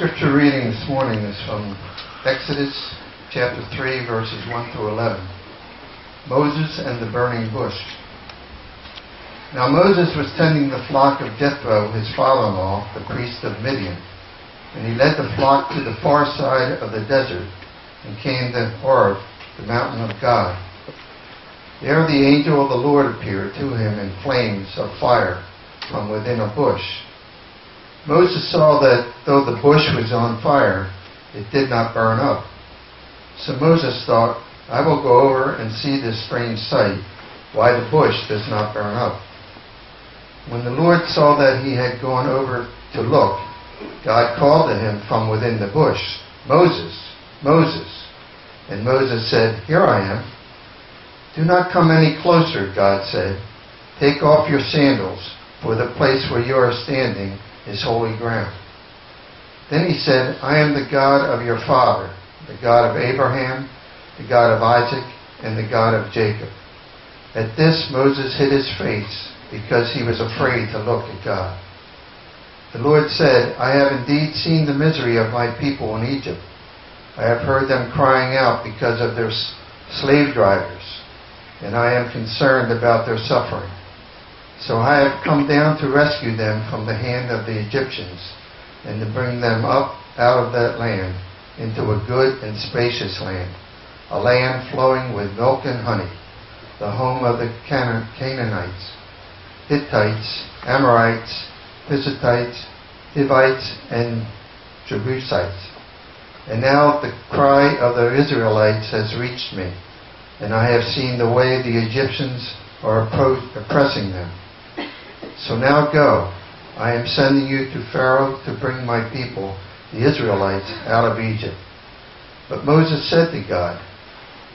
scripture reading this morning is from Exodus chapter 3, verses 1 through 11. Moses and the burning bush. Now Moses was tending the flock of Jethro, his father-in-law, the priest of Midian. And he led the flock to the far side of the desert and came to Horeb, the mountain of God. There the angel of the Lord appeared to him in flames of fire from within a bush. Moses saw that though the bush was on fire, it did not burn up. So Moses thought, I will go over and see this strange sight, why the bush does not burn up. When the Lord saw that he had gone over to look, God called to him from within the bush, Moses, Moses. And Moses said, Here I am. Do not come any closer, God said. Take off your sandals, for the place where you are standing is holy ground. Then he said, I am the God of your father, the God of Abraham, the God of Isaac, and the God of Jacob. At this Moses hid his face because he was afraid to look at God. The Lord said, I have indeed seen the misery of my people in Egypt. I have heard them crying out because of their slave drivers, and I am concerned about their suffering. So I have come down to rescue them from the hand of the Egyptians and to bring them up out of that land into a good and spacious land, a land flowing with milk and honey, the home of the Canaanites, Hittites, Amorites, Perizzites, Hivites, and Jebusites. And now the cry of the Israelites has reached me, and I have seen the way the Egyptians are oppressing them. So now go. I am sending you to Pharaoh to bring my people, the Israelites, out of Egypt. But Moses said to God,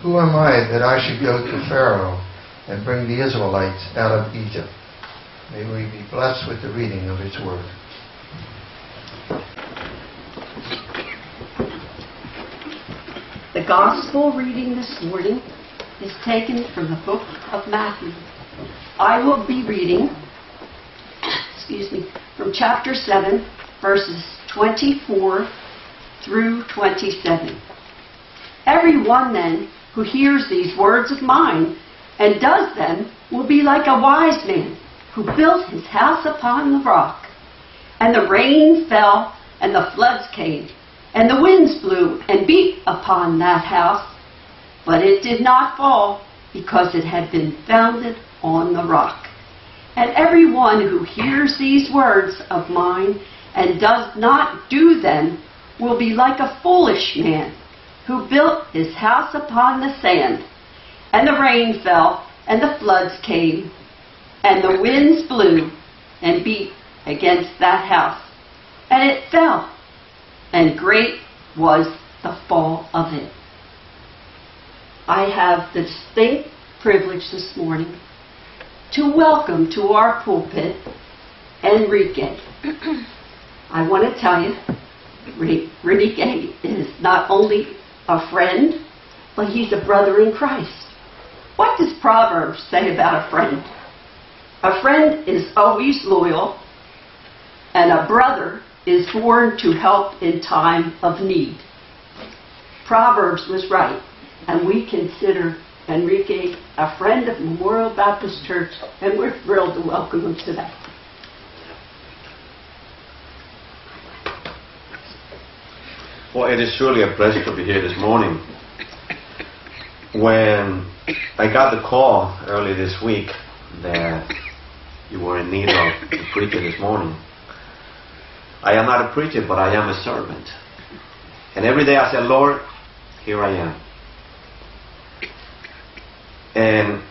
Who am I that I should go to Pharaoh and bring the Israelites out of Egypt? May we be blessed with the reading of his word. The gospel reading this morning is taken from the book of Matthew. I will be reading excuse me, from chapter 7, verses 24 through 27. Everyone then who hears these words of mine and does them will be like a wise man who built his house upon the rock. And the rain fell, and the floods came, and the winds blew and beat upon that house, but it did not fall because it had been founded on the rock. And everyone who hears these words of mine and does not do them will be like a foolish man who built his house upon the sand. And the rain fell, and the floods came, and the winds blew and beat against that house. And it fell, and great was the fall of it. I have the distinct privilege this morning to welcome to our pulpit Enrique. I want to tell you, Enrique is not only a friend, but he's a brother in Christ. What does Proverbs say about a friend? A friend is always loyal, and a brother is born to help in time of need. Proverbs was right, and we consider Enrique, a friend of Memorial Baptist Church, and we're thrilled to welcome him today. Well, it is surely a pleasure to be here this morning. When I got the call early this week that you were in need of a preacher this morning, I am not a preacher, but I am a servant. And every day I said, Lord, here I am. And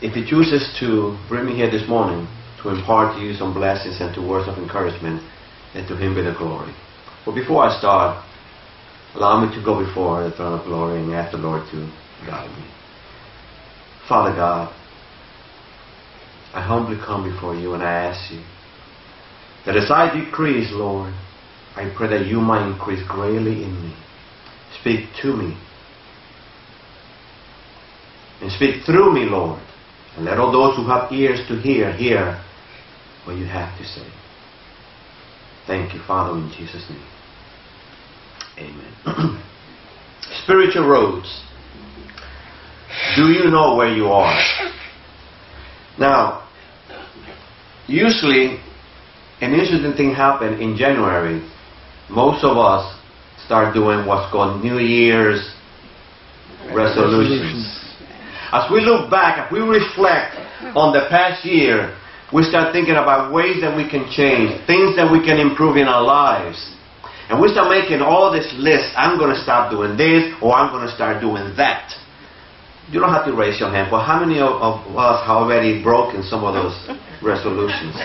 if He chooses to bring me here this morning to impart to you some blessings and to words of encouragement, and to Him be the glory. But before I start, allow me to go before the throne of glory and ask the Lord to guide me. Father God, I humbly come before you and I ask you that as I decrease, Lord, I pray that you might increase greatly in me. Speak to me and speak through me, Lord. And let all those who have ears to hear, hear what you have to say. Thank you, Father, in Jesus' name. Amen. Spiritual roads. Do you know where you are? Now, usually, an interesting thing happened in January. Most of us start doing what's called New Year's resolutions. As we look back, as we reflect on the past year, we start thinking about ways that we can change, things that we can improve in our lives. And we start making all this list. I'm going to stop doing this, or I'm going to start doing that. You don't have to raise your hand, but how many of, of us have already broken some of those resolutions?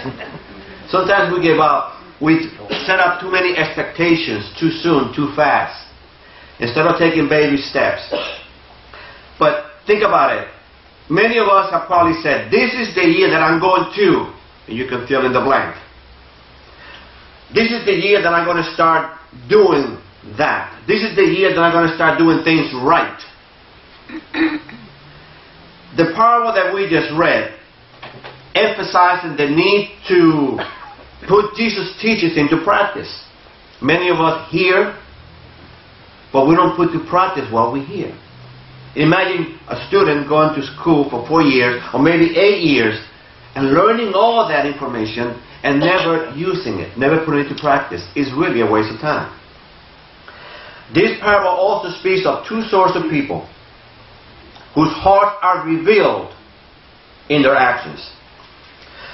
Sometimes we give up. We set up too many expectations too soon, too fast, instead of taking baby steps. Think about it. Many of us have probably said, This is the year that I'm going to, and you can fill in the blank. This is the year that I'm going to start doing that. This is the year that I'm going to start doing things right. the parable that we just read emphasizing the need to put Jesus' teachings into practice. Many of us hear, but we don't put to practice what we hear. Imagine a student going to school for four years or maybe eight years and learning all that information and never using it, never putting it to practice is really a waste of time. This parable also speaks of two sorts of people whose hearts are revealed in their actions.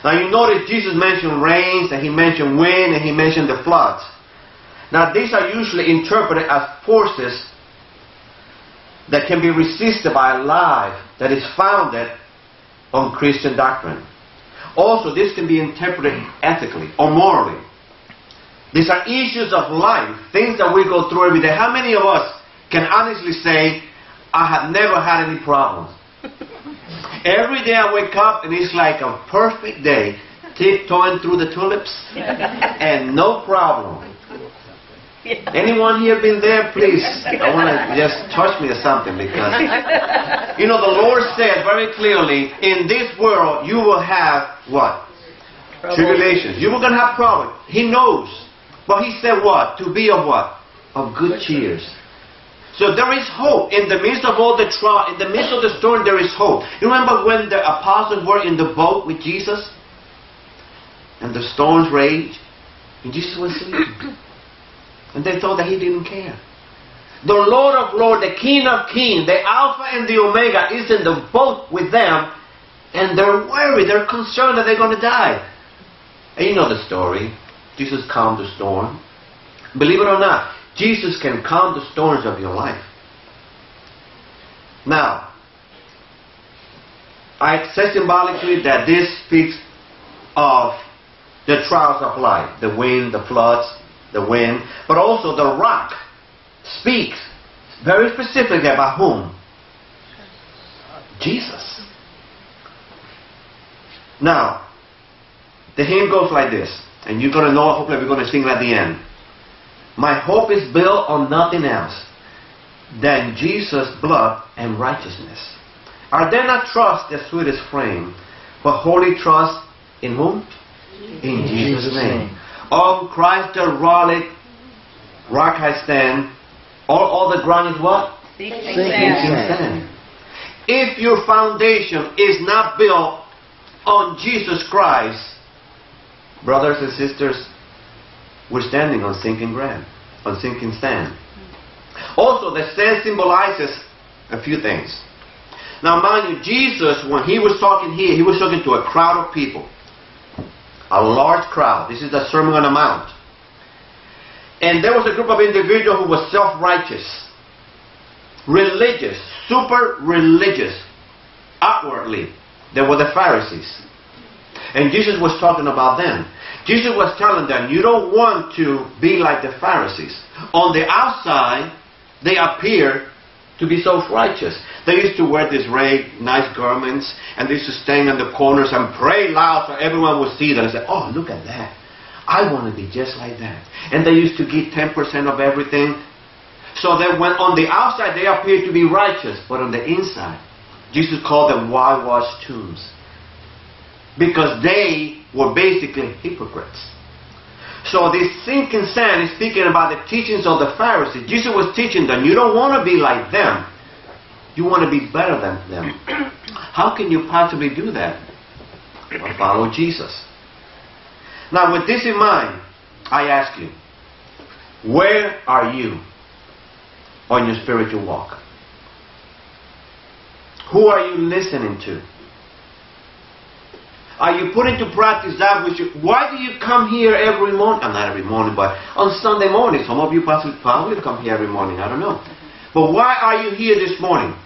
Now you notice Jesus mentioned rains and he mentioned wind and he mentioned the floods. Now these are usually interpreted as forces that can be resisted by a life that is founded on Christian doctrine. Also, this can be interpreted ethically or morally. These are issues of life, things that we go through every day. How many of us can honestly say, I have never had any problems? Every day I wake up and it's like a perfect day, tiptoeing through the tulips and no problem. Anyone here been there? Please, I want to just touch me or something because you know the Lord said very clearly, in this world you will have what? Tribulations. You were going to have problems. He knows. But he said what? To be of what? Of good cheers. So there is hope. In the midst of all the trial, in the midst of the storm, there is hope. You remember when the apostles were in the boat with Jesus? And the storms raged? And Jesus was sleeping. And they thought that he didn't care. The Lord of Lords, the King of Kings, the Alpha and the Omega is in the boat with them. And they're worried. They're concerned that they're going to die. And you know the story. Jesus calmed the storm. Believe it or not, Jesus can calm the storms of your life. Now, I said symbolically that this speaks of the trials of life, the wind, the floods, the wind, but also the rock speaks very specifically about whom? Jesus. Now, the hymn goes like this, and you're going to know, hopefully we're going to sing it at the end. My hope is built on nothing else than Jesus' blood and righteousness. Are there not trust the sweetest frame, but holy trust in whom? In Jesus' name. On Christ the rock, rock I stand. All, all the ground is what? Sinking Sinking sand. If your foundation is not built on Jesus Christ, brothers and sisters, we're standing on sinking ground, on sinking sand. Also, the sand symbolizes a few things. Now, mind you, Jesus, when he was talking here, he was talking to a crowd of people. A large crowd. This is the Sermon on the Mount. And there was a group of individuals who were self-righteous, religious, super religious, outwardly. They were the Pharisees. And Jesus was talking about them. Jesus was telling them, you don't want to be like the Pharisees. On the outside, they appear to be self-righteous. They used to wear these very nice garments, and they used to stand in the corners and pray loud so everyone would see them and say, oh, look at that. I want to be just like that. And they used to give 10% of everything. So that when on the outside they appeared to be righteous, but on the inside, Jesus called them whitewashed tombs. Because they were basically hypocrites. So this sinking sand is speaking about the teachings of the Pharisees. Jesus was teaching them, you don't want to be like them. You want to be better than them. How can you possibly do that? Well, follow Jesus. Now, with this in mind, I ask you, where are you on your spiritual walk? Who are you listening to? Are you putting to practice that which you, why do you come here every morning? I'm not every morning, but on Sunday morning. Some of you possibly probably come here every morning. I don't know. But why are you here this morning?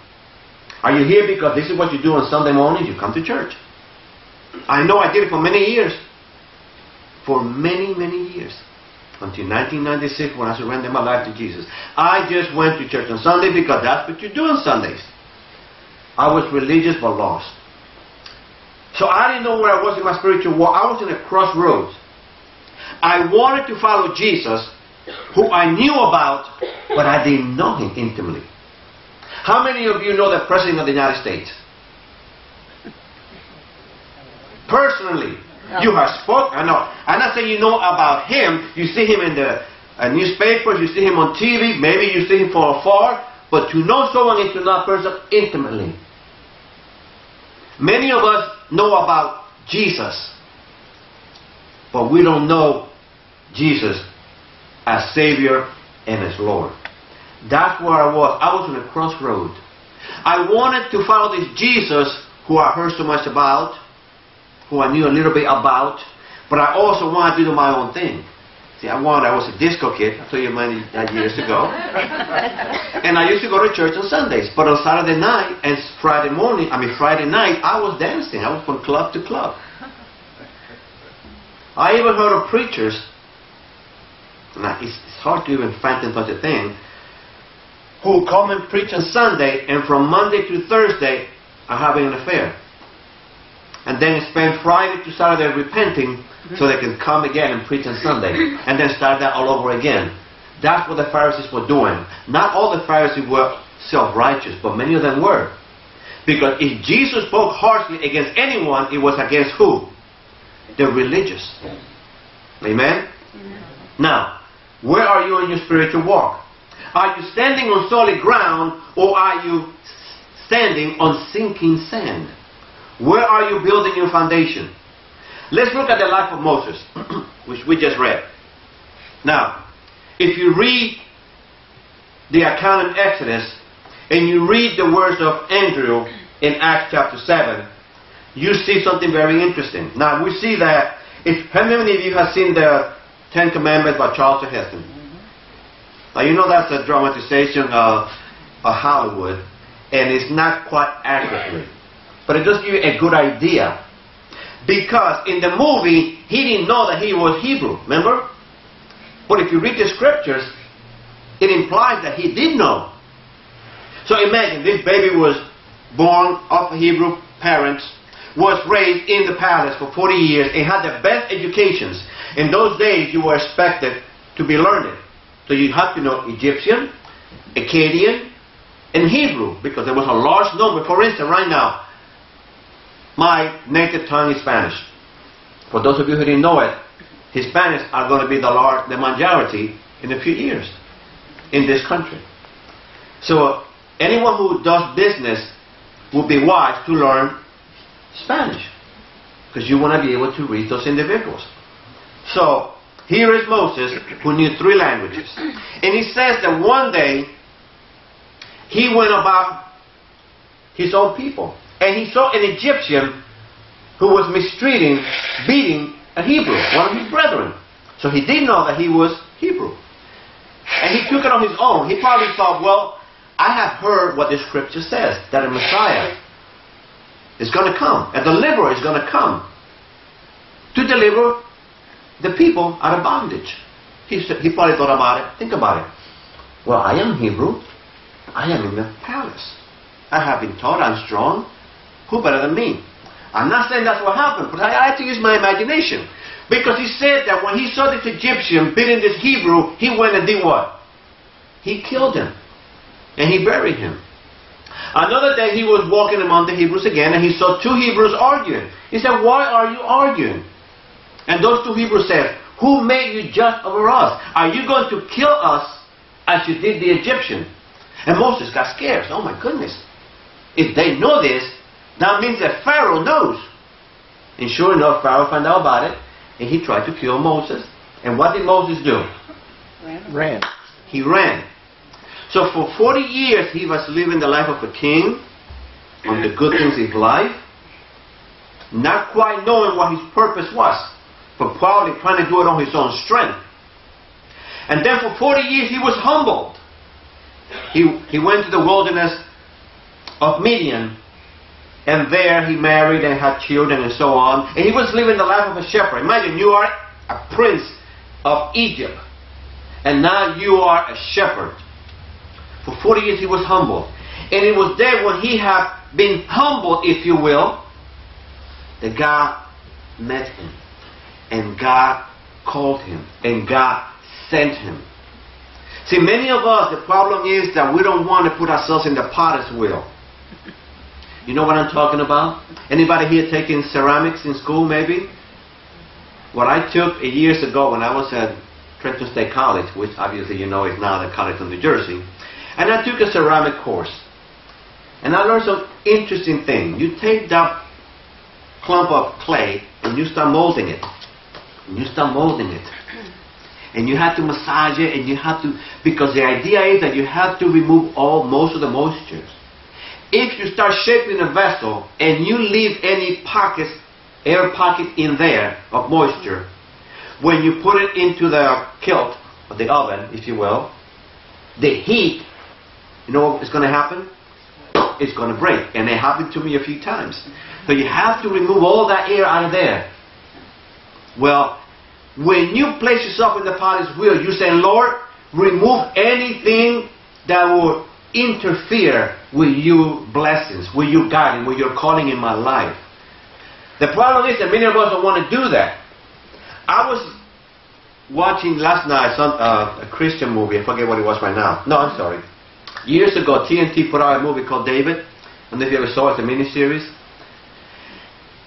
Are you here because this is what you do on Sunday morning? You come to church. I know I did it for many years. For many, many years. Until 1996 when I surrendered my life to Jesus. I just went to church on Sunday because that's what you do on Sundays. I was religious but lost. So I didn't know where I was in my spiritual walk. I was in a crossroads. I wanted to follow Jesus, who I knew about, but I didn't know him intimately. How many of you know the President of the United States? Personally, you have spoken. I know. I'm not saying you know about him. You see him in the uh, newspapers. You see him on TV. Maybe you see him from afar. But to know someone is to know a person intimately. Many of us know about Jesus, but we don't know Jesus as Savior and as Lord. That's where I was. I was on a crossroad. I wanted to follow this Jesus who I heard so much about, who I knew a little bit about, but I also wanted to do my own thing. See, I wanted, I was a disco kid, I told you many years ago. and I used to go to church on Sundays. But on Saturday night and Friday morning, I mean Friday night, I was dancing. I was from club to club. I even heard of preachers, now it's, it's hard to even fathom such a thing, who come and preach on Sunday and from Monday to Thursday are having an affair. And then spend Friday to Saturday repenting so they can come again and preach on Sunday and then start that all over again. That's what the Pharisees were doing. Not all the Pharisees were self-righteous, but many of them were. Because if Jesus spoke harshly against anyone, it was against who? The religious. Amen? Now, where are you in your spiritual walk? Are you standing on solid ground or are you standing on sinking sand? Where are you building your foundation? Let's look at the life of Moses, which we just read. Now, if you read the account in Exodus and you read the words of Andrew in Acts chapter 7, you see something very interesting. Now, we see that, if, how many of you have seen the Ten Commandments by Charlton Heston? Mm-hmm. Now, you know that's a dramatization of, of Hollywood, and it's not quite accurately. But it does give you a good idea because in the movie, he didn't know that he was Hebrew, remember? But if you read the scriptures, it implies that he did know. So imagine this baby was born of Hebrew parents, was raised in the palace for 40 years, and had the best educations. In those days, you were expected to be learned. So you had to know Egyptian, Akkadian, and Hebrew, because there was a large number. For instance, right now, my native tongue is Spanish. For those of you who didn't know it, Hispanics are going to be the, large, the majority in a few years in this country. So anyone who does business will be wise to learn Spanish because you want to be able to reach those individuals. So here is Moses who knew three languages. And he says that one day he went about his own people and he saw an Egyptian who was mistreating, beating a Hebrew, one of his brethren. So he didn't know that he was Hebrew. And he took it on his own. He probably thought, well, I have heard what the scripture says, that a Messiah is going to come, a deliverer is going to come to deliver the people out of bondage. He, he probably thought about it. Think about it. Well, I am Hebrew. I am in the palace. I have been taught I'm strong. Who better than me? I'm not saying that's what happened, but I had to use my imagination. Because he said that when he saw this Egyptian beating this Hebrew, he went and did what? He killed him. And he buried him. Another day he was walking among the Hebrews again and he saw two Hebrews arguing. He said, Why are you arguing? And those two Hebrews said, Who made you judge over us? Are you going to kill us as you did the Egyptian? And Moses got scared. Oh my goodness. If they know this, that means that Pharaoh knows. And sure enough, Pharaoh found out about it, and he tried to kill Moses. And what did Moses do? Ran. He ran. So for 40 years, he was living the life of a king on the good things of life, not quite knowing what his purpose was, but probably trying to do it on his own strength. And then for 40 years, he was humbled. He, he went to the wilderness of Midian, and there he married and had children and so on. And he was living the life of a shepherd. Imagine you are a prince of Egypt, and now you are a shepherd. For 40 years he was humble. And it was there when he had been humbled, if you will, that God met him. And God called him. And God sent him. See, many of us, the problem is that we don't want to put ourselves in the potter's wheel. You know what I'm talking about? Anybody here taking ceramics in school, maybe? What I took years ago when I was at Trenton State College, which obviously you know is now the College of New Jersey, and I took a ceramic course. And I learned some interesting thing. You take that clump of clay and you start molding it. And you start molding it. And you have to massage it and you have to because the idea is that you have to remove all most of the moistures. If you start shaping a vessel and you leave any pockets, air pocket in there of moisture, when you put it into the kilt, or the oven, if you will, the heat you know what's going to happen? It's going to break. And it happened to me a few times. So you have to remove all that air out of there. Well, when you place yourself in the potter's wheel, you say, Lord, remove anything that will interfere with your blessings, with your guiding, with your calling in my life. The problem is that many of us don't want to do that. I was watching last night some, uh, a Christian movie. I forget what it was right now. No, I'm sorry. Years ago, TNT put out a movie called David. I don't know if you ever saw it, it's a miniseries.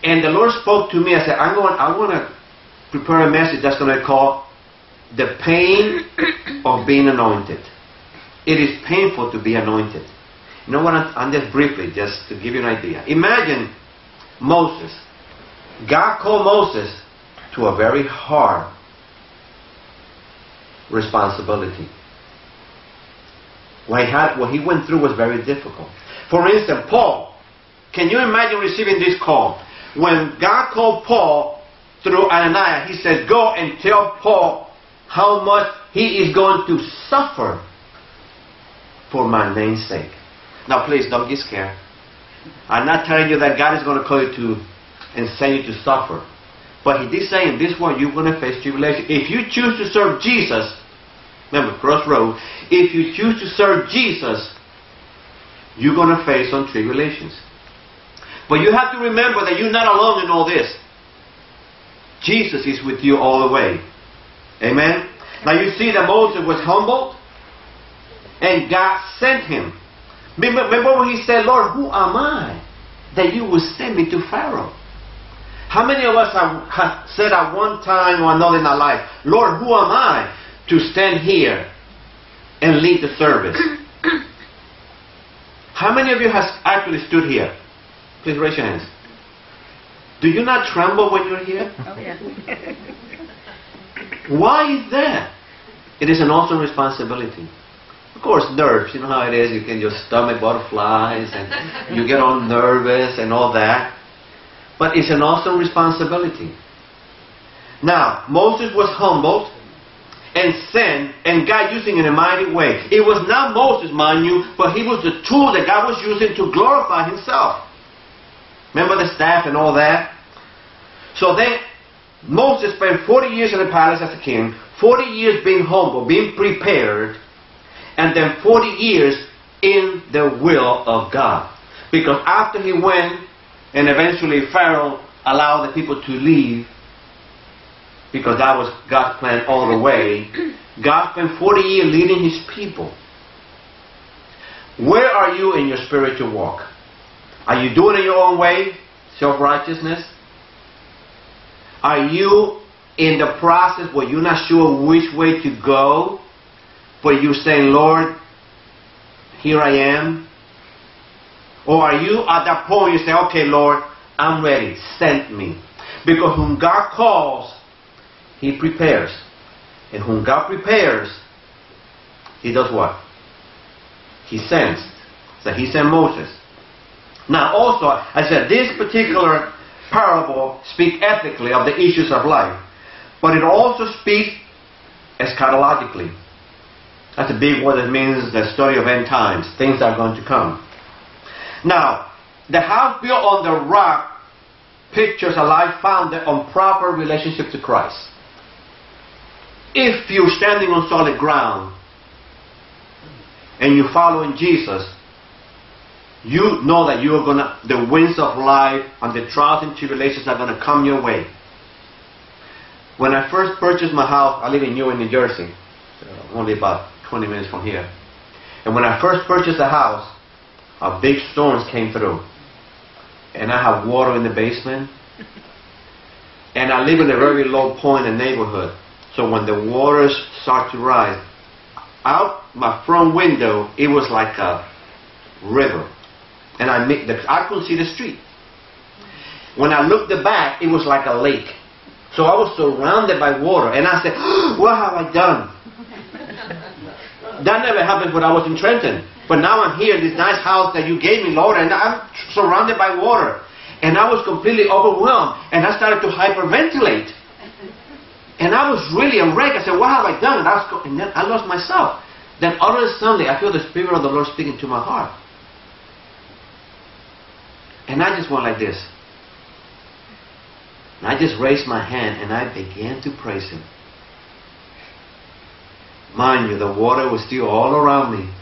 And the Lord spoke to me. I said, I'm going, I want to prepare a message that's going to call The Pain of Being Anointed. It is painful to be anointed. You know what? I'm, just briefly, just to give you an idea. Imagine Moses. God called Moses to a very hard responsibility. What he, had, what he went through was very difficult. For instance, Paul. Can you imagine receiving this call? When God called Paul through Ananias, he said, Go and tell Paul how much he is going to suffer for my name's sake. Now, please don't get scared. I'm not telling you that God is going to call you to and send you to suffer. But he did say in this one, you're going to face tribulation. If you choose to serve Jesus, Remember, crossroad. If you choose to serve Jesus, you're going to face some tribulations. But you have to remember that you're not alone in all this. Jesus is with you all the way. Amen? Now you see that Moses was humbled and God sent him. Remember when he said, Lord, who am I that you will send me to Pharaoh? How many of us have said at one time or another in our life, Lord, who am I to stand here and lead the service. How many of you has actually stood here? Please raise your hands. Do you not tremble when you're here? Oh, yeah. Why is that? It is an awesome responsibility. Of course, nerves, you know how it is. You can your stomach butterflies and you get all nervous and all that. But it's an awesome responsibility. Now, Moses was humbled and sin and God using in a mighty way. It was not Moses, mind you, but he was the tool that God was using to glorify himself. Remember the staff and all that? So then Moses spent 40 years in the palace as a king, 40 years being humble, being prepared, and then 40 years in the will of God. Because after he went and eventually Pharaoh allowed the people to leave, because that was God's plan all the way. God spent 40 years leading his people. Where are you in your spiritual walk? Are you doing it your own way? Self righteousness? Are you in the process where you're not sure which way to go, but you're saying, Lord, here I am? Or are you at that point you say, okay, Lord, I'm ready, send me? Because when God calls, He prepares. And when God prepares, He does what? He sends. So He sent Moses. Now also, I said this particular parable speaks ethically of the issues of life. But it also speaks eschatologically. That's a big word that means the story of end times. Things are going to come. Now, the house built on the rock pictures a life founded on proper relationship to Christ. If you're standing on solid ground and you're following Jesus, you know that you're gonna the winds of life and the trials and tribulations are gonna come your way. When I first purchased my house, I live in Newark, New Jersey, uh, only about 20 minutes from here. And when I first purchased the house, a big storm came through. And I have water in the basement. And I live in a very low point in the neighborhood. So when the waters start to rise, out my front window, it was like a river. And I, I couldn't see the street. When I looked the back, it was like a lake. So I was surrounded by water. And I said, what have I done? that never happened when I was in Trenton. But now I'm here in this nice house that you gave me, Lord, and I'm surrounded by water. And I was completely overwhelmed. And I started to hyperventilate. And I was really a wreck. I said, what have I done? And, I was, and then I lost myself. Then all of a sudden, I feel the Spirit of the Lord speaking to my heart. And I just went like this. And I just raised my hand and I began to praise Him. Mind you, the water was still all around me,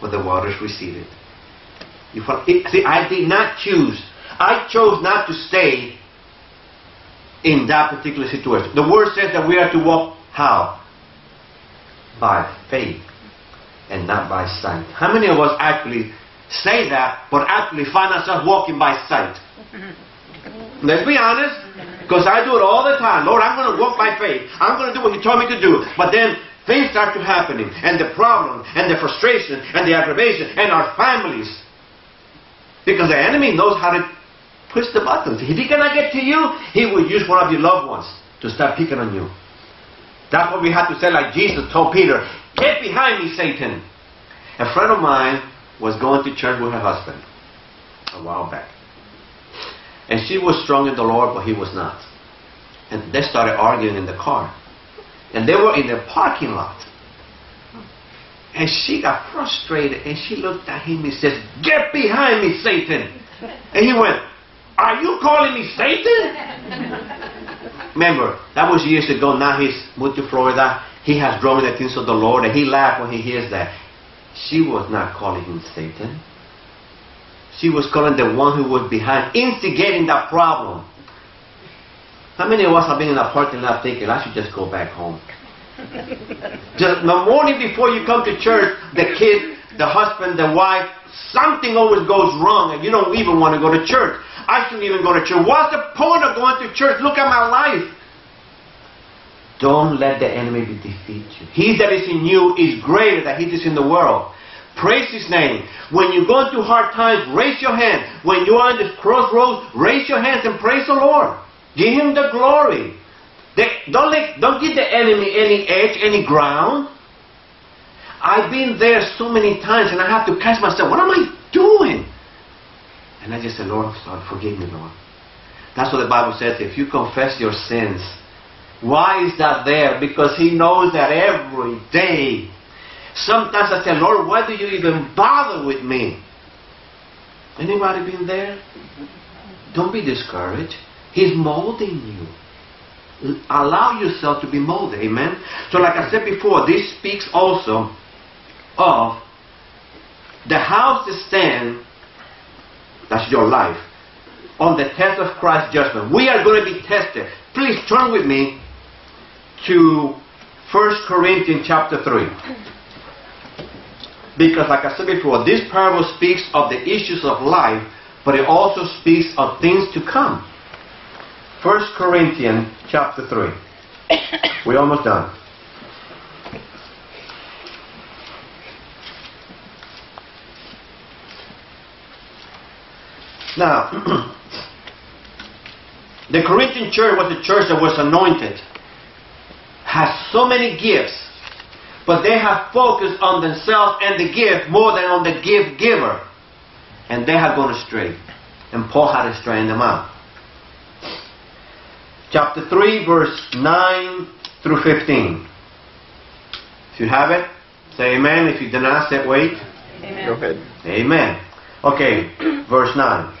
but the waters receded. You see, I did not choose. I chose not to stay in that particular situation. The word says that we are to walk how? By faith and not by sight. How many of us actually say that, but actually find ourselves walking by sight? Let's be honest. Because I do it all the time. Lord, I'm going to walk by faith. I'm going to do what you told me to do. But then things start to happening. And the problem, and the frustration, and the aggravation, and our families. Because the enemy knows how to push the buttons. If he cannot get to you, he will use one of your loved ones to start picking on you. That's what we have to say like Jesus told Peter, Get behind me, Satan. A friend of mine was going to church with her husband a while back. And she was strong in the Lord, but he was not. And they started arguing in the car. And they were in the parking lot. And she got frustrated and she looked at him and says, Get behind me, Satan. And he went, Are you calling me Satan? Remember, that was years ago. Now he's moved to Florida. He has grown in the things of the Lord and he laughed when he hears that. She was not calling him Satan. She was calling the one who was behind, instigating that problem. How many of us have been in that parking lot thinking, I should just go back home? just the morning before you come to church, the kid, the husband, the wife, something always goes wrong and you don't even want to go to church. I shouldn't even go to church. What's the point of going to church? Look at my life. Don't let the enemy defeat you. He that is in you is greater than he that is in the world. Praise His name. When you go through hard times, raise your hand. When you are in this crossroads, raise your hands and praise the Lord. Give Him the glory. They, don't, let, don't give the enemy any edge, any ground. I've been there so many times and I have to catch myself. What am I doing? And I just say, Lord, forgive me, Lord. That's what the Bible says. If you confess your sins, why is that there? Because He knows that every day Sometimes I say, Lord, why do you even bother with me? Anybody been there? Don't be discouraged. He's molding you. Allow yourself to be molded. Amen? So like I said before, this speaks also of the house to stand, that's your life, on the test of Christ's judgment. We are going to be tested. Please turn with me to 1 Corinthians chapter 3. Because, like I said before, this parable speaks of the issues of life, but it also speaks of things to come. 1 1 Corinthians chapter 3. We're almost done. Now, the Corinthian church was the church that was anointed, has so many gifts, but they have focused on themselves and the gift more than on the gift giver. And they have gone astray. And Paul had to straighten them out. Chapter 3, verse 9 through 15. If you have it, say amen. If you do not, say wait. Go ahead. Amen. Okay, verse 9.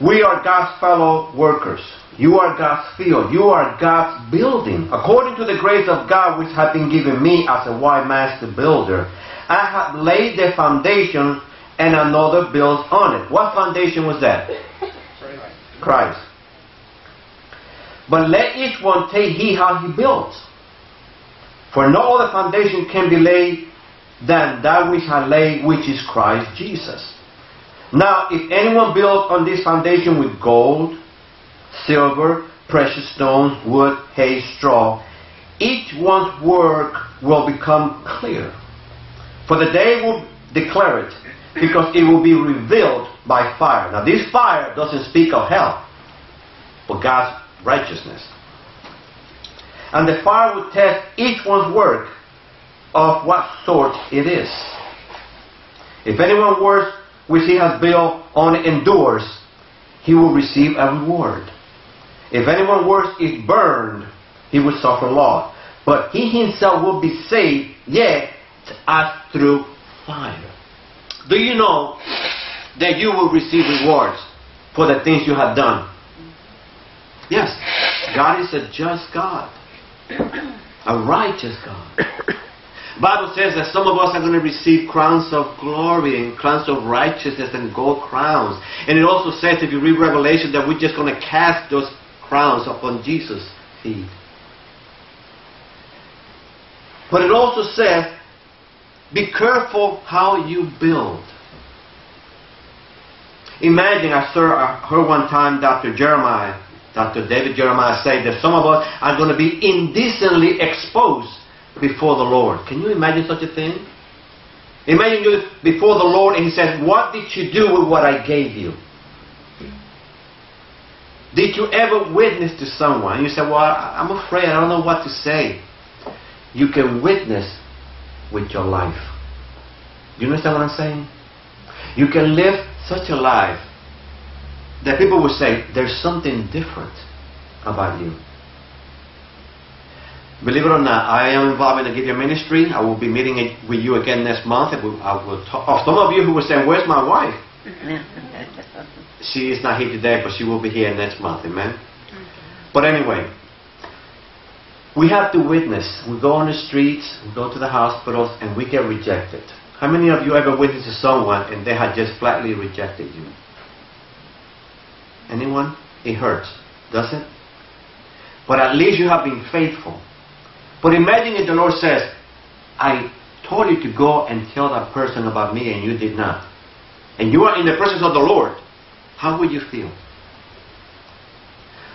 We are God's fellow workers. You are God's field. You are God's building. According to the grace of God which hath been given me as a wise master builder, I have laid the foundation and another builds on it. What foundation was that? Christ. But let each one take heed how he builds. For no other foundation can be laid than that which I laid, which is Christ Jesus. Now, if anyone builds on this foundation with gold, silver, precious stones, wood, hay, straw, each one's work will become clear. For the day will declare it, because it will be revealed by fire. Now, this fire doesn't speak of hell, but God's righteousness. And the fire will test each one's work of what sort it is. If anyone works which he has built on endures, he will receive a reward. If anyone works is burned, he will suffer loss. But he himself will be saved, yet as through fire. Do you know that you will receive rewards for the things you have done? Yes, God is a just God, a righteous God. Bible says that some of us are going to receive crowns of glory and crowns of righteousness and gold crowns. And it also says, if you read Revelation, that we're just going to cast those crowns upon Jesus' feet. But it also says, be careful how you build. Imagine, I heard one time Dr. Jeremiah, Dr. David Jeremiah said that some of us are going to be indecently exposed before the Lord. Can you imagine such a thing? Imagine you before the Lord and He says, What did you do with what I gave you? Did you ever witness to someone? You say, Well, I'm afraid, I don't know what to say. You can witness with your life. You understand what I'm saying? You can live such a life that people will say, There's something different about you. Believe it or not, I am involved in the Gideon ministry. I will be meeting with you again next month. I will, I will talk, oh, some of you who will say, where's my wife? she is not here today, but she will be here next month. Amen? But anyway, we have to witness. We go on the streets, we go to the hospitals, and we get rejected. How many of you ever witnessed to someone and they had just flatly rejected you? Anyone? It hurts, does it? But at least you have been faithful. But imagine if the Lord says, I told you to go and tell that person about me and you did not. And you are in the presence of the Lord. How would you feel?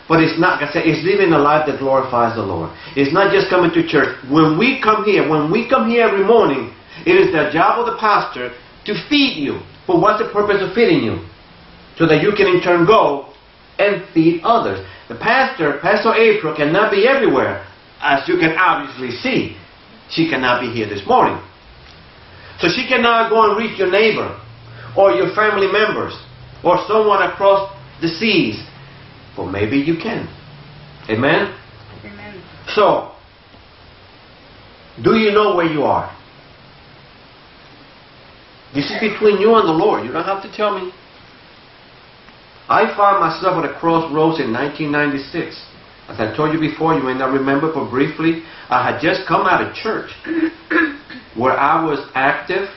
But it's not, I said, it's living a life that glorifies the Lord. It's not just coming to church. When we come here, when we come here every morning, it is the job of the pastor to feed you. But what's the purpose of feeding you? So that you can in turn go and feed others. The pastor, Pastor April, cannot be everywhere as you can obviously see, she cannot be here this morning. So she cannot go and reach your neighbor or your family members or someone across the seas. But maybe you can. Amen? Amen. So, do you know where you are? This is between you and the Lord. You don't have to tell me. I found myself at a crossroads in 1996. As I told you before, you may not remember, but briefly, I had just come out of church where I was active.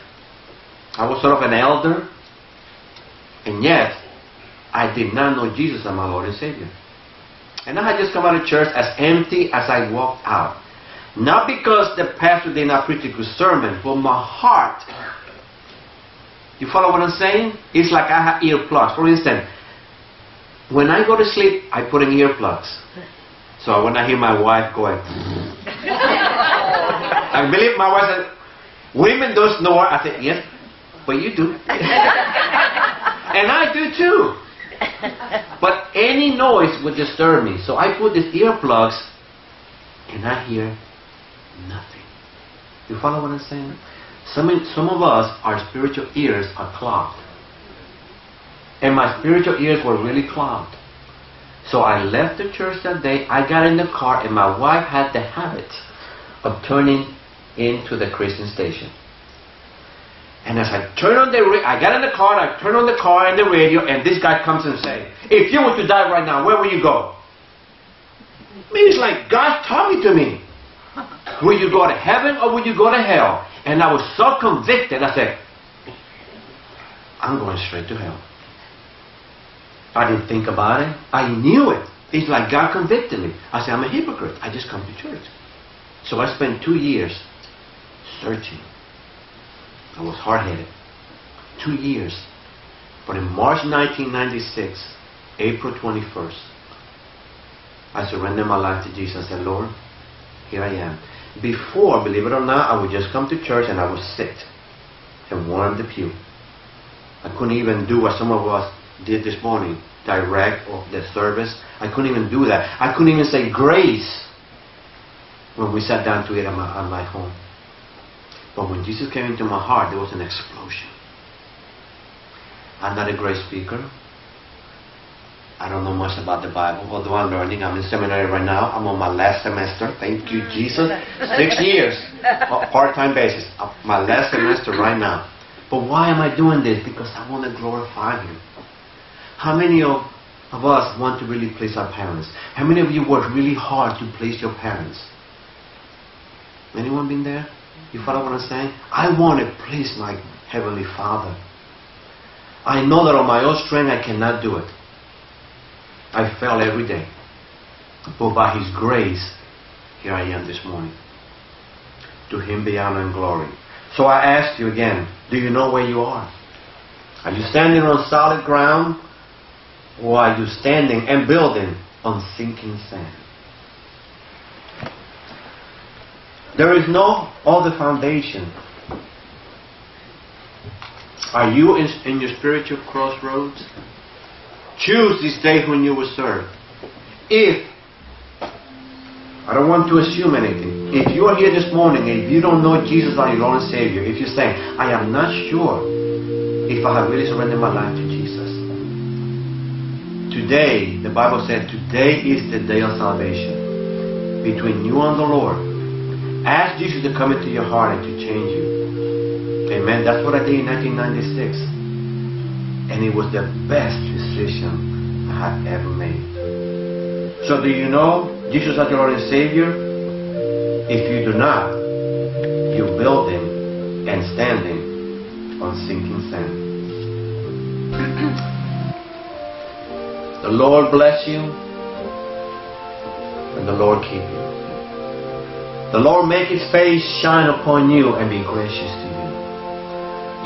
I was sort of an elder. And yet, I did not know Jesus as my Lord and Savior. And I had just come out of church as empty as I walked out. Not because the pastor did not preach a good sermon, but my heart. You follow what I'm saying? It's like I have earplugs. For instance, when I go to sleep, I put in earplugs. So I when I hear my wife going, I believe my wife said, women don't snore. I said, yes, but you do. and I do too. But any noise would disturb me. So I put these earplugs and I hear nothing. You follow what I'm saying? Some, some of us, our spiritual ears are clogged. And my spiritual ears were really clogged. So I left the church that day. I got in the car, and my wife had the habit of turning into the Christian station. And as I turn on the, I got in the car, I turn on the car and the radio, and this guy comes and say, "If you were to die right now, where will you go?" I mean, it's like God talking to me. Will you go to heaven or will you go to hell? And I was so convicted. I said, I'm going straight to hell. I didn't think about it. I knew it. It's like God convicted me. I said, I'm a hypocrite. I just come to church. So I spent two years searching. I was hard-headed. Two years. But in March 1996, April 21st, I surrendered my life to Jesus. I said, Lord, here I am. Before, believe it or not, I would just come to church and I would sit and warm the pew. I couldn't even do what some of us did this morning, direct of the service. I couldn't even do that. I couldn't even say grace when we sat down to eat at my, at my home. But when Jesus came into my heart, there was an explosion. I'm not a great speaker. I don't know much about the Bible, although I'm learning. I'm in seminary right now. I'm on my last semester. Thank you, Jesus. Six years, part-time basis. Uh, my last semester right now. But why am I doing this? Because I want to glorify Him. How many of, of us want to really please our parents? How many of you work really hard to please your parents? Anyone been there? You follow what I'm saying? I want to please my Heavenly Father. I know that on my own strength I cannot do it. I fell every day. But by His grace, here I am this morning. To Him be honor and glory. So I ask you again, do you know where you are? Are you standing on solid ground? Or are you standing and building on sinking sand? There is no other foundation. Are you in, in your spiritual crossroads? Choose this day whom you will serve. If, I don't want to assume anything, if you are here this morning and if you don't know Jesus as your Lord and Savior, if you're saying, I am not sure if I have really surrendered my life to Jesus. Today, the Bible said, today is the day of salvation between you and the Lord. Ask Jesus to come into your heart and to change you. Amen. That's what I did in 1996 and it was the best decision I had ever made. So do you know Jesus as your Lord and Savior? If you do not, you're building and standing on sinking the Lord bless you and the Lord keep you. The Lord make his face shine upon you and be gracious to you.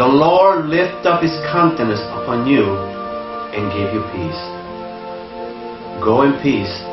The Lord lift up his countenance upon you and give you peace. Go in peace